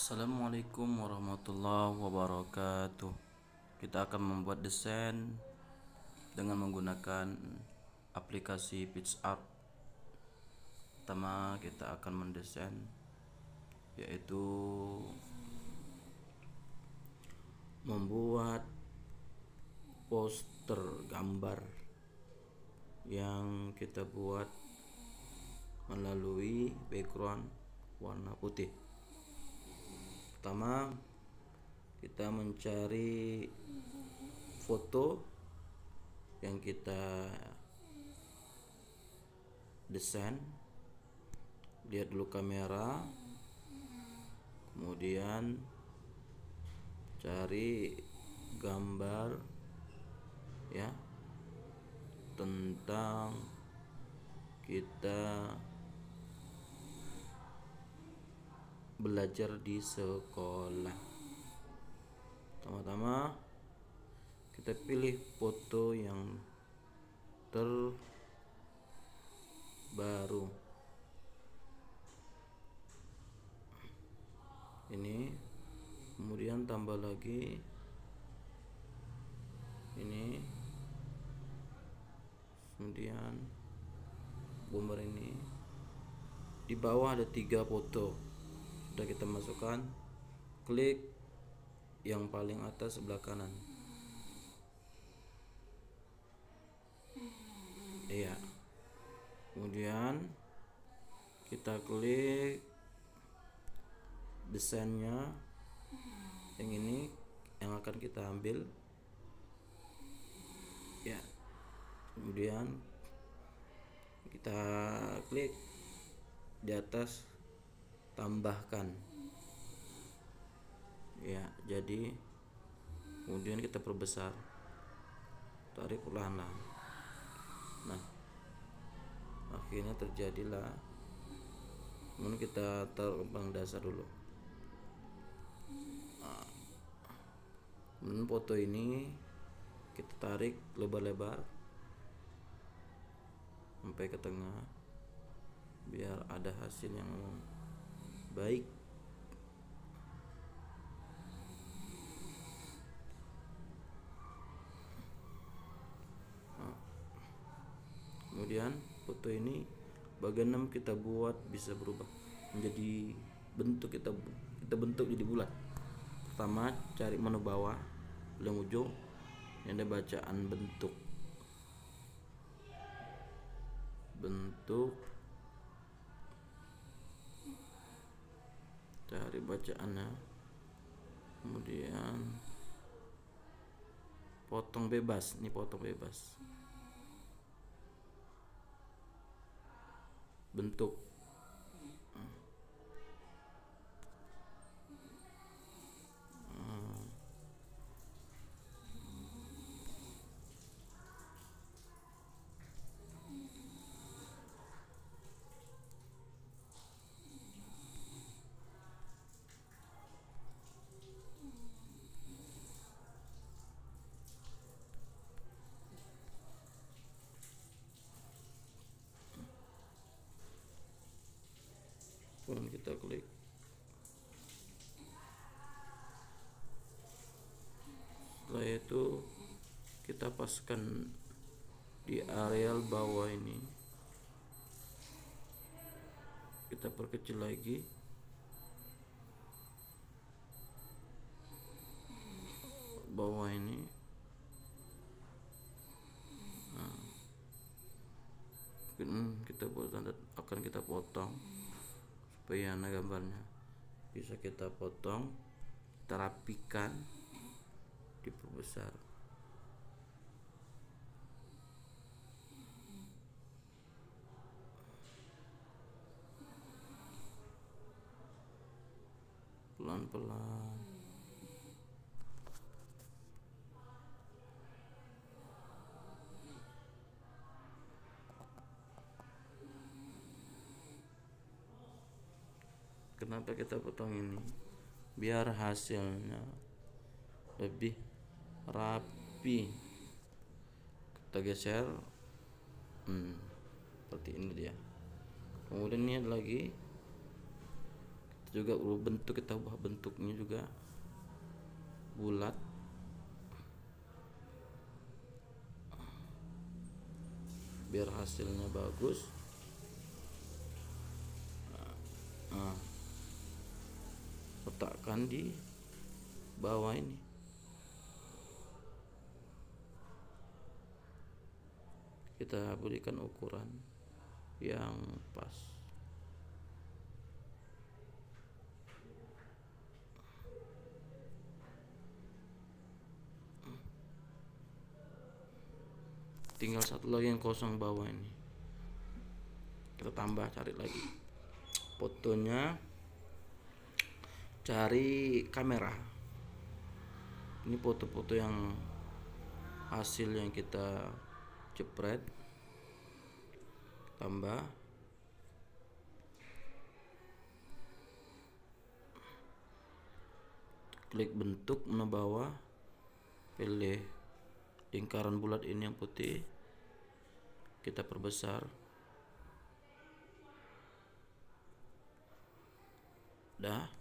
Assalamualaikum warahmatullahi wabarakatuh. Kita akan membuat desain dengan menggunakan aplikasi PixArt. Pertama, kita akan mendesain yaitu membuat poster gambar yang kita buat melalui background warna putih pertama kita mencari foto yang kita desain. Lihat dulu kamera. Kemudian cari gambar ya tentang kita belajar di sekolah. Pertama-tama kita pilih foto yang terbaru. Ini kemudian tambah lagi. Ini kemudian bomber ini. Di bawah ada tiga foto sudah kita masukkan klik yang paling atas sebelah kanan. Iya. Kemudian kita klik desainnya yang ini yang akan kita ambil. Ya. Kemudian kita klik di atas tambahkan ya jadi kemudian kita perbesar. Tarik perlahan nah akhirnya terjadilah kemudian kita taruh kembang dasar dulu. Nah, kemudian foto ini kita tarik lebar-lebar sampai ke tengah biar ada hasil yang baik. Nah, kemudian foto ini bagian 6 kita buat bisa berubah menjadi bentuk kita kita bentuk jadi bulat. Pertama cari menu bawah yang ujung yang ada bacaan bentuk. Bentuk cari bacaannya. Kemudian potong bebas. Ini potong bebas. Bentuk kemudian kita klik. Setelah itu kita paskan di areal bawah ini. Kita perkecil lagi. Bawah ini. Nah, kita buat tanda akan kita potong supaya gambarnya? Bisa kita potong kita rapikan diperbesar. Pelan-pelan kenapa kita potong ini? Biar hasilnya lebih rapi. Kita geser. Hmm, seperti ini dia. Kemudian ini lagi. Kita juga bentuk kita ubah bentuknya juga. Bulat. Biar hasilnya bagus. Nah, letakkan di bawah ini. Kita berikan ukuran yang pas. Tinggal satu lagi yang kosong bawah ini. Kita tambah cari lagi. Fotonya cari kamera. Ini foto-foto yang hasil yang kita jepret tambah. Klik bentuk menu pilih lingkaran bulat ini yang putih. Kita perbesar. Dah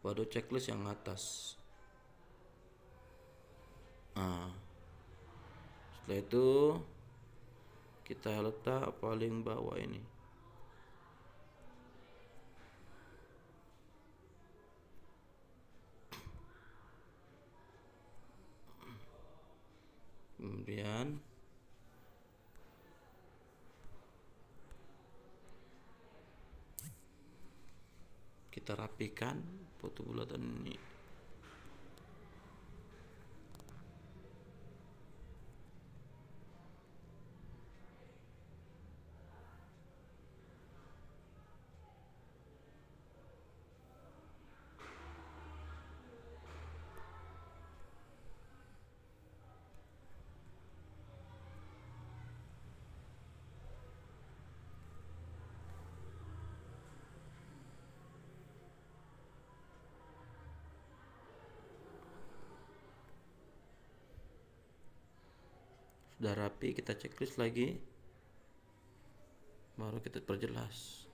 baru checklist yang atas. Nah setelah itu kita letak paling bawah ini. Kemudian kita rapikan foto bulatan sudah rapi kita checklist lagi. Baru kita perjelas.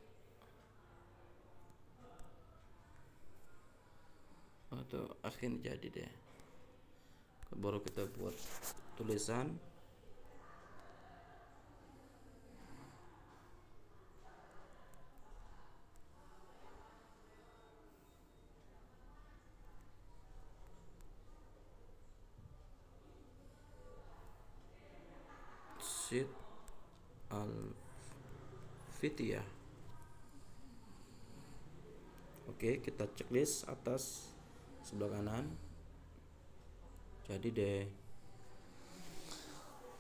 Atau akhirnya jadi deh. Baru kita buat tulisan Masjid Al-Fitiyah. Oke kita checklist atas sebelah kanan. Jadi deh.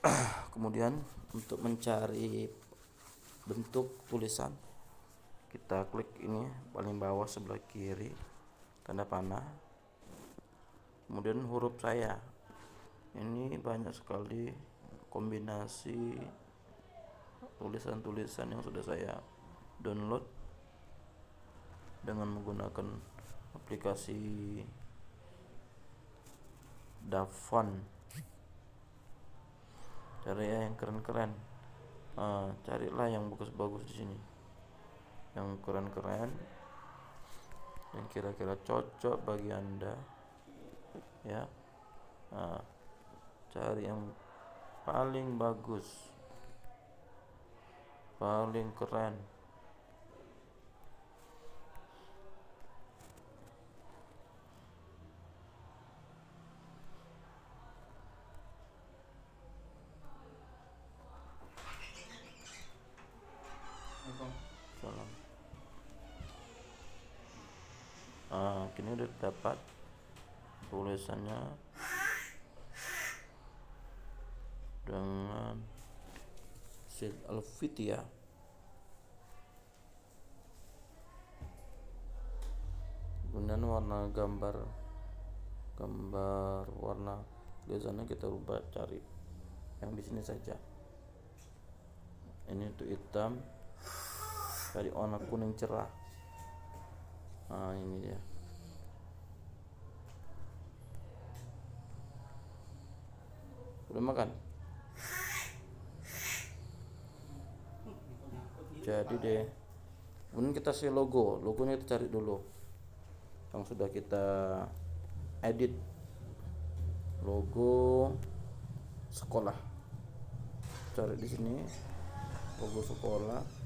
Kemudian untuk mencari bentuk tulisan kita klik ini paling bawah sebelah kiri tanda panah. Kemudian huruf saya. Ini banyak sekali kombinasi tulisan-tulisan yang sudah saya download dengan menggunakan aplikasi Dafon cari ya yang keren-keren. Nah, carilah yang bagus-bagus di sini. Yang keren-keren yang kira-kira cocok bagi anda ya. Nah, cari yang paling bagus. Paling keren. Salam. Ah, kini udah dapat tulisannya dengan Sid Alfitia kemudian warna gambar gambar warna biasanya kita ubah cari yang di sini saja. Ini untuk hitam cari warna kuning cerah. Nah ini dia. Udah makan jadi deh. Kemudian kita si logo logonya kita cari dulu. Yang sudah kita edit. Logo sekolah. Cari di sini logo sekolah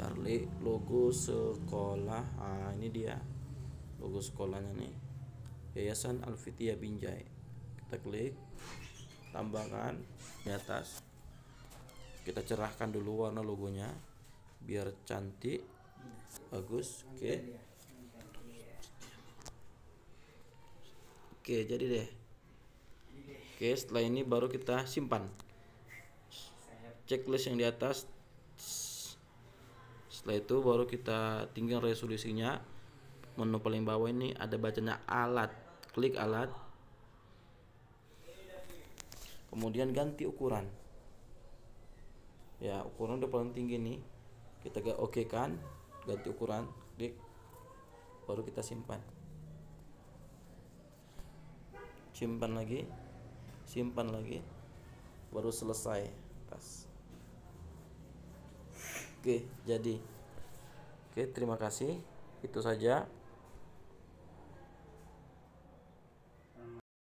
Charlie logo sekolah ah ini dia logo sekolahnya nih. Yayasan Alfitia Binjai. Kita klik tambahkan di atas. Kita cerahkan dulu warna logonya biar cantik bagus oke. Oke jadi deh. Oke setelah ini baru kita simpan. Checklist yang di atas setelah itu baru kita tinggal resolusinya. Menu paling bawah ini ada bacanya alat. Klik alat. Kemudian ganti ukuran. Ya ukuran udah paling tinggi nih. Kita gak oke kan ganti ukuran klik. Baru kita simpan. Simpan lagi simpan lagi. Baru selesai pas oke jadi. Oke terima kasih. Itu saja